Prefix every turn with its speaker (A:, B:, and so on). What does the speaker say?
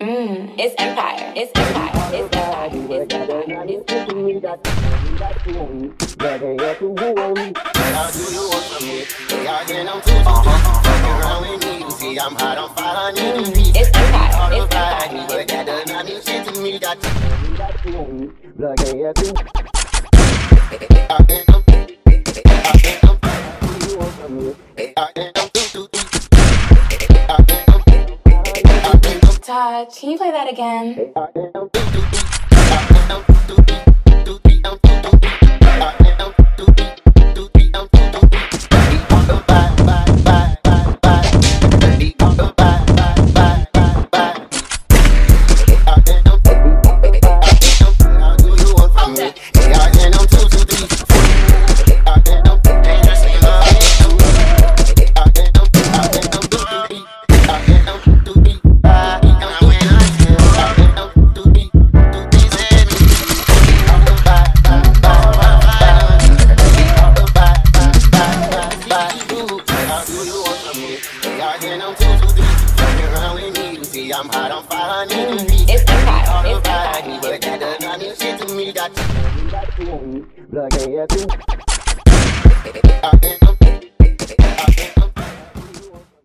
A: Mm, it's empire. It's empire. It's empire. It's empire. It's
B: be.
A: It's empire. It's empire.
B: That does not mean shit to me. Got
A: Todd, can you play that?
B: I'm hot on fire, I need to be.
A: It's empire.
B: All
A: It's
B: the
A: empire.
B: but that does not mean shit to me. Got
C: Blood, yeah,
B: I